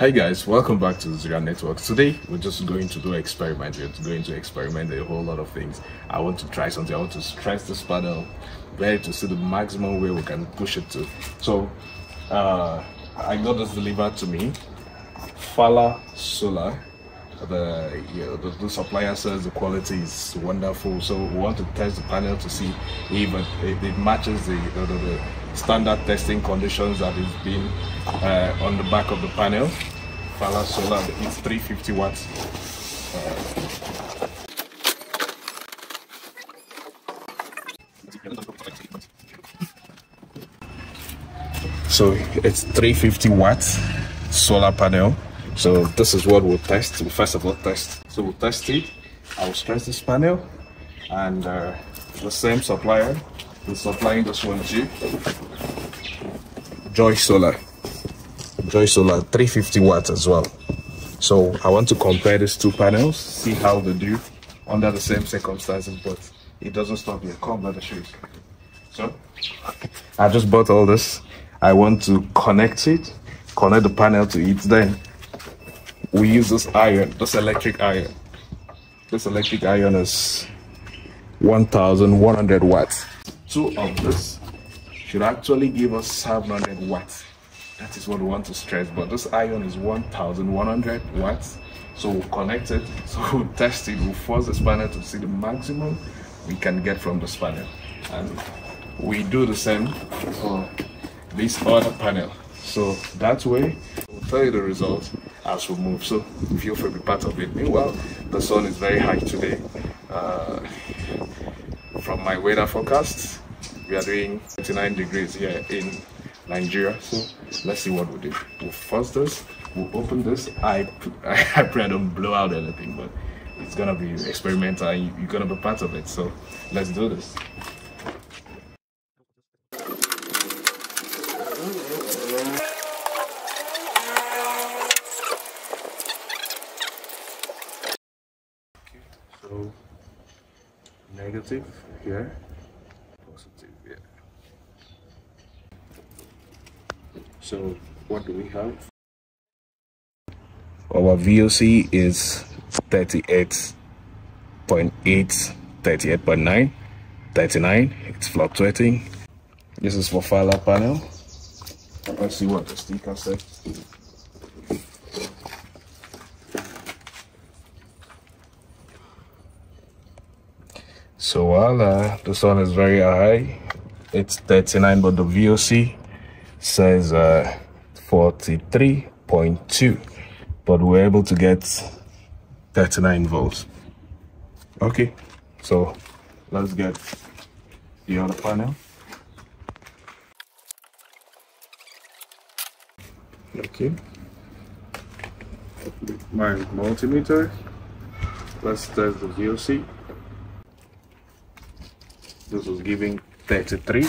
Hi guys, welcome back to Zurrian Network. Today we're just going to do experiment. We're going to experiment a whole lot of things. I want to try something. I want to stress this panel, ready to see the maximum way we can push it to. So uh, I got this delivered to me. Fala Solar. The, you know, the, the supplier says the quality is wonderful. So we want to test the panel to see if it, if it matches the, the, the standard testing conditions that is being uh, on the back of the panel. Fala Solar, it's 350 watts. So it's 350 watts solar panel. So this is what we'll test. We'll first of all test. So we'll test it. I will stress this panel and uh, the same supplier is supplying this one too. Eh? Joy Solar. Joy Solar 350 watts as well. So I want to compare these two panels, see how they do under the same circumstances, but it doesn't stop here. Come, let us show you. So I just bought all this. I want to connect it, connect the panel to it. Then we use this iron, this electric iron. This electric iron is 1100 watts. Two of this should actually give us 700 watts. That is what we want to stress. But this iron is 1100 watts. So we'll connect it, so we'll test it, we'll force the panel to see the maximum we can get from this panel. And we do the same for this other panel. So that way, we'll tell you the results as we move. So feel free to be part of it. Meanwhile, the sun is very high today. Uh, my weather forecast, we are doing 39 degrees here in Nigeria. So let's see what we do. We'll first this, we'll open this. I, I pray I don't blow out anything, but it's gonna be experimental and you're gonna be part of it. So let's do this. So negative here, positive here. So what do we have? Our VOC is 38.8, 38.9, 39. It's fluctuating. This is for Fala panel. Let's see what the sticker says. So while uh, the sun is very high, it's 39, but the VOC says uh, 43.2, but we're able to get 39 volts. Okay, so let's get the other panel. Okay, my multimeter. Let's test the VOC. This was giving 33.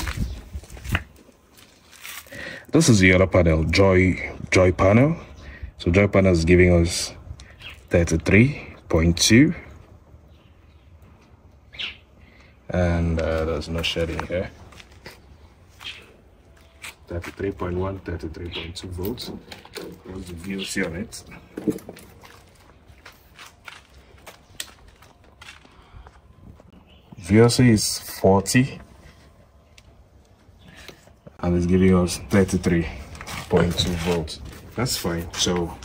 This is the other panel, Joy Joy panel. So Joy panel is giving us 33.2. And uh, there's no shedding here. 33.1, 33.2 volts. There's the VOC on it. VOC is 40 and it's giving us 33.2 volts. That's fine. So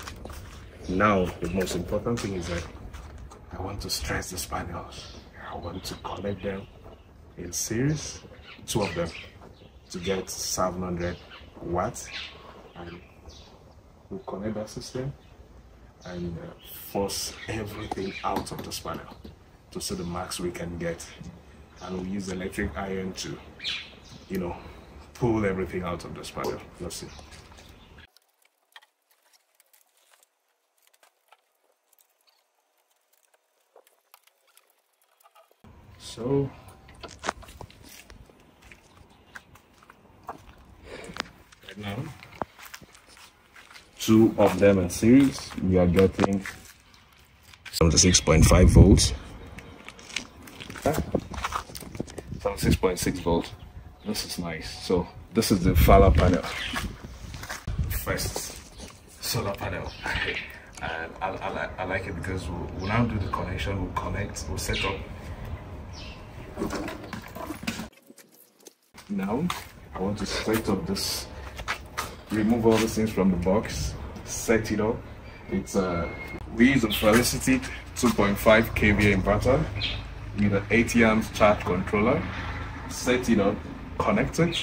now the most important thing is that I want to stress the panels. I want to connect them in series, two of them, to get 700 watts. And we'll connect that system and uh, force everything out of this panel to see the max we can get. And we'll use electric iron to, you know, pull everything out of this panel. Let's see. So right now, two of them in series, we are getting 76.5 volts. 76.6 volts. This is nice. So this is the Fala panel. First solar panel. and um, I, I, like, I like it because we'll, we'll now do the connection, we'll connect, we'll set up. Now, I want to set up this, remove all the things from the box, set it up. It's a, we use a Felicity 2.5 kVA inverter with an 80 amps charge controller, set it up, connect it,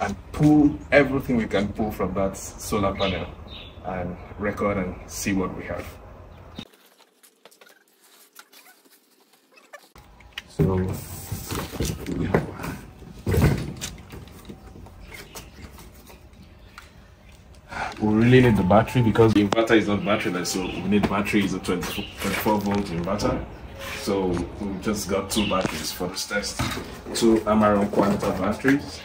and pull everything we can pull from that solar panel and record and see what we have. So we have we really need the battery because the inverter is not batteryless so we need battery is a 24, 24 volt inverter so we just got two batteries for this test two Amaron Quanta batteries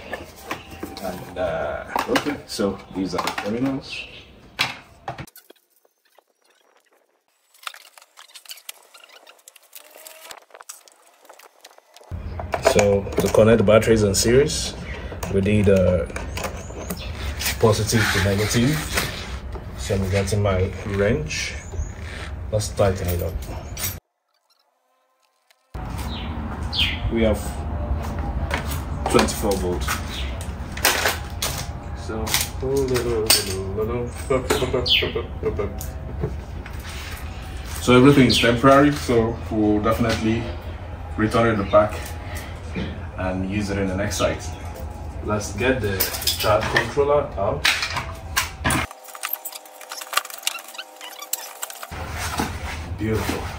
and uh, okay so these are the terminals So to connect the batteries in series, we need a positive to negative. So I'm getting my wrench. Let's tighten it up. We have 24 volts. So so everything is temporary, so we'll definitely return it in the pack and use it in the next site. Let's get the charge controller out. Beautiful.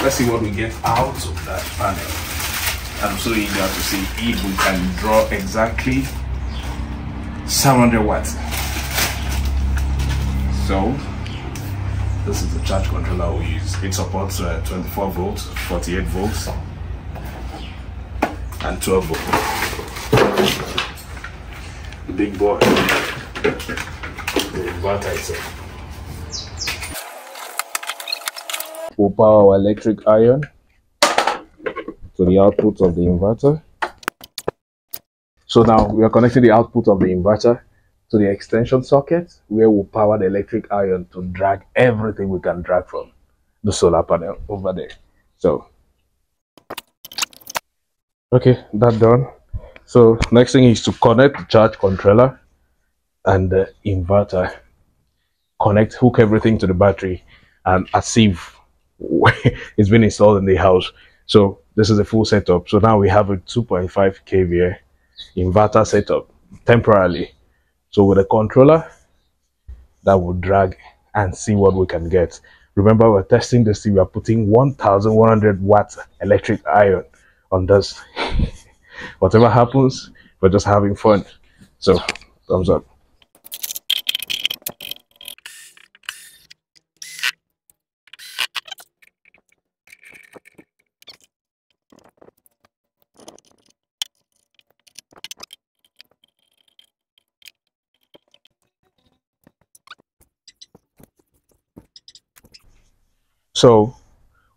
Let's see what we get out of that panel. I'm so eager to see if we can draw exactly 700 watts. So, this is the charge controller we use. It supports uh, 24 volts, 48 volts, and 12 volts. The big boy. The inverter itself. We'll power our electric iron to the output of the inverter. So now we are connecting the output of the inverter to the extension socket where we'll power the electric iron to drag everything we can drag from the solar panel over there. So okay that done so next thing is to connect the charge controller and the inverter connect hook everything to the battery and as if it's been installed in the house so this is a full setup so now we have a 2.5 kVA inverter setup temporarily so with a controller that will drag and see what we can get remember we're testing this we are putting 1100 watts electric iron on this. Whatever happens, we're just having fun. So, thumbs up. So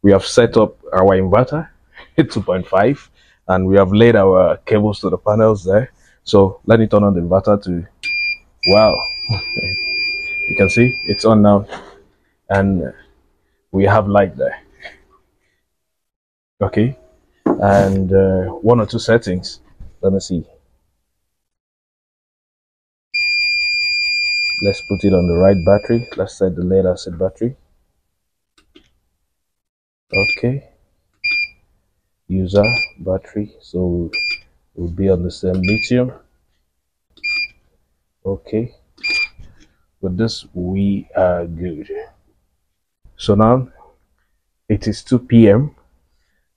we have set up our inverter 2.5 and we have laid our cables to the panels there. So let me turn on the inverter to wow. You can see it's on now. And we have light there. Okay? And uh, one or two settings. Let me see. Let's put it on the right battery. Let's set the lead acid battery okay. User battery so we'll be on the same lithium. Okay. With this we are good. So now it is 2 p.m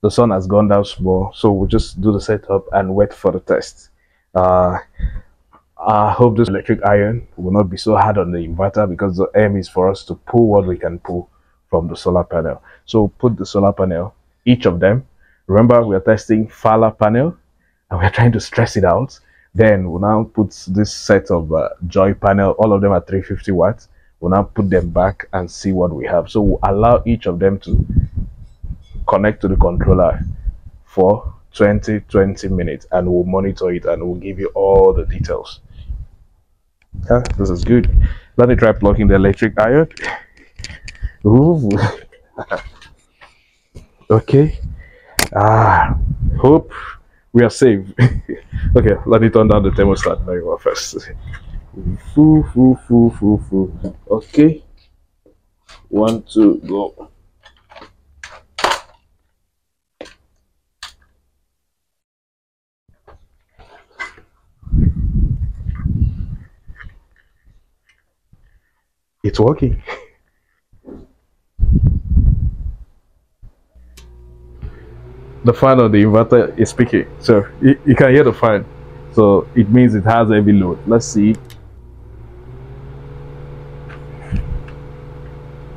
the sun has gone down small so we'll just do the setup and wait for the test. Uh, I hope this electric iron will not be so hard on the inverter because the aim is for us to pull what we can pull from the solar panel. So put the solar panel, each of them Remember, we are testing Fala panel and we're trying to stress it out. Then we'll now put this set of uh, Joy panel, all of them are 350 watts. We'll now put them back and see what we have. So we'll allow each of them to connect to the controller for 20 20 minutes and we'll monitor it and we'll give you all the details Huh? This is good. Let me try plugging the electric iron. Ooh. okay. Ah, hope we are safe. okay, let me turn down the thermostat very well first. Foo, foo, foo, foo, foo. Okay. One, two, go. It's working. The fan on the inverter is speaking, so you, you can hear the fan. So it means it has heavy load. Let's see.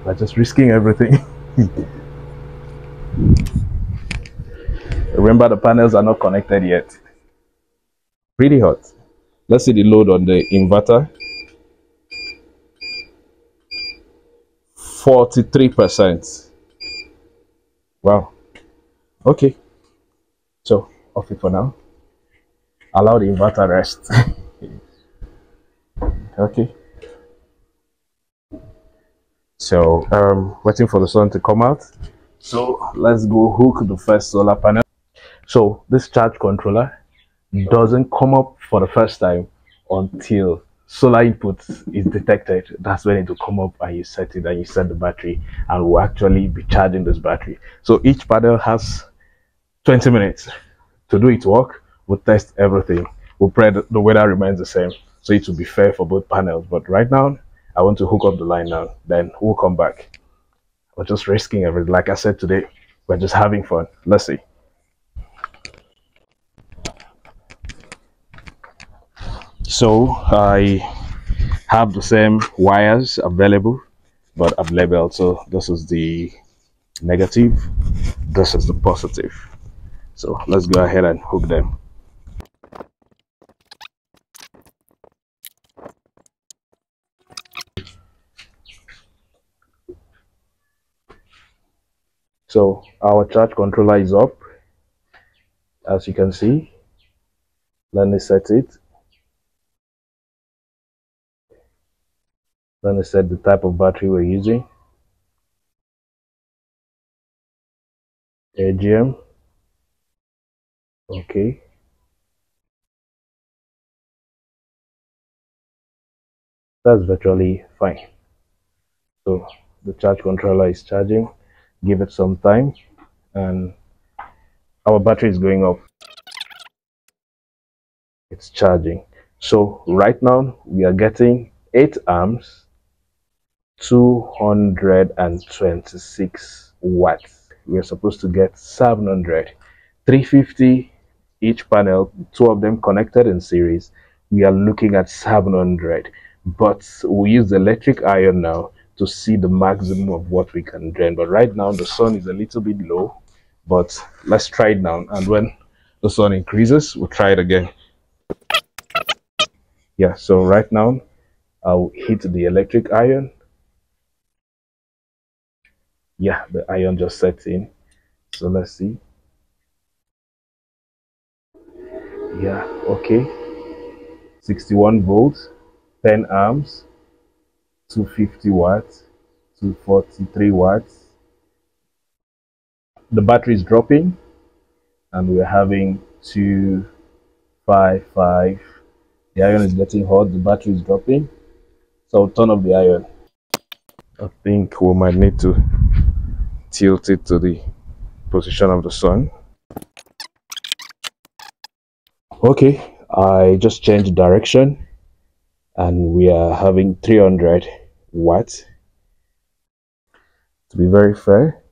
We're just risking everything. Remember the panels are not connected yet. Pretty hot. Let's see the load on the inverter. 43%. Wow. Okay. So, off it for now. Allow the inverter rest. okay. So, um, waiting for the sun to come out. So, let's go hook the first solar panel. So, this charge controller doesn't come up for the first time until solar input is detected, that's when it will come up and you set it and you set the battery and will actually be charging this battery. So each panel has 20 minutes to do its work. We'll test everything. We'll pray the weather remains the same. So it will be fair for both panels. But right now, I want to hook up the line now. Then we'll come back. We're just risking everything. Like I said today, we're just having fun. Let's see. so I have the same wires available but I've labeled so this is the negative this is the positive so let's go ahead and hook them so our charge controller is up as you can see let me set it Then I set the type of battery we're using. AGM. Okay. That's virtually fine. So the charge controller is charging. Give it some time and our battery is going off It's charging. So right now we are getting 8 amps 226 watts we're supposed to get 700 350 each panel two of them connected in series. We are looking at 700 but we use the electric iron now to see the maximum of what we can drain. But right now the sun is a little bit low but let's try it now and when the sun increases we'll try it again. Yeah so right now i'll hit the electric iron. Yeah the iron just sets in. So let's see yeah okay. 61 volts 10 amps 250 watts 243 watts. The battery is dropping and we're having 255 the iron is getting hot the battery is dropping. So I'll turn off the iron. I think we might need to tilt it to the position of the sun okay I just changed direction and we are having 300 watts. To be very fair.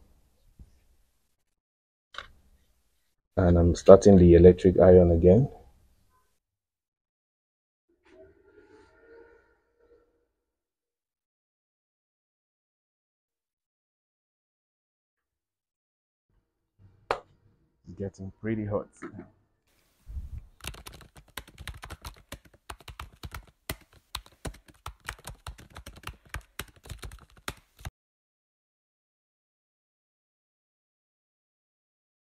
And I'm starting the electric iron again. Getting pretty hot.